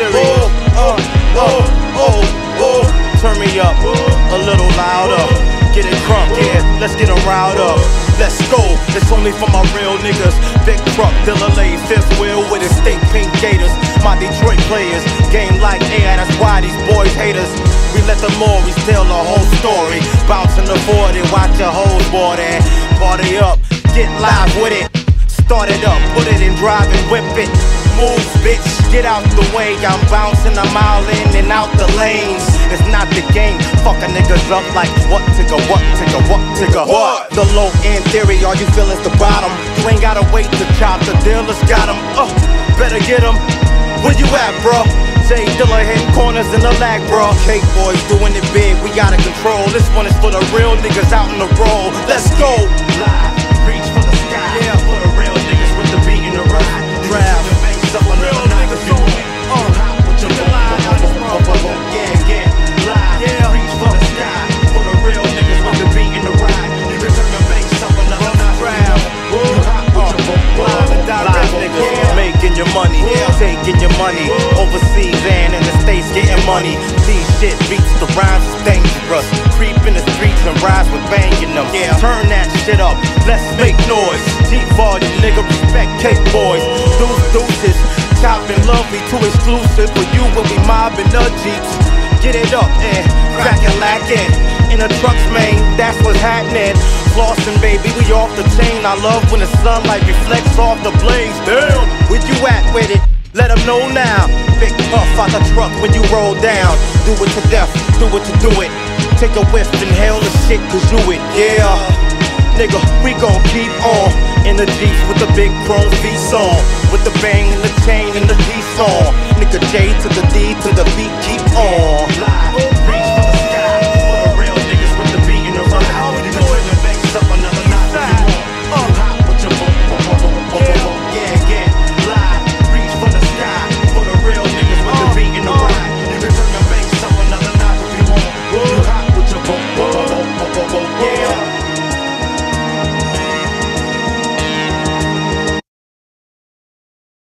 serious. Oh, oh, oh, oh, Turn me up a little louder. Get it crunk, yeah. Let's get a riled up. Let's go. It's only for my real niggas. Big truck, Dillalay, fifth wheel with his stink pink gators. My Detroit players, game like air. That's why these boys hate us. We let the Morris tell the whole story. Bouncing the 40, watch your hoes board and party up. Get live with it. Start it up, put it in drive and whip it. Move, bitch, get out the way. I'm bouncing a mile in and out the lanes. It's not the game. Fuck a niggas up like what to go, what to go, what to go. What? The low end theory, all you feel is the bottom. You ain't gotta wait to chop, the dealers got got 'em. Uh, better get get 'em. Where you at, bro? J Dilla hitting corners in the lag, bro. Cake boys doing it big, we gotta control. This one is for the real niggas out in the road. Let's go. Money. Overseas and in the States getting money. These shit beats the rhymes is dangerous. Creep in the streets and rise with banging them. Yeah. Turn that shit up, let's make noise. Deep volume, nigga, respect cake boys. Deuce deuces, chopping lovely, too exclusive for you when we mobbing the Jeeps. Get it up and crack it lacking. In the trucks, man, that's what's happening. Flossing, baby, we off the chain. I love when the sunlight reflects off the blades. Damn, the truck when you roll down. Do it to death, do it to do it. Take a whiff, inhale the shit, cause you it, yeah. Nigga, we gon' keep on in the deep with the big chrome feet on, with the bang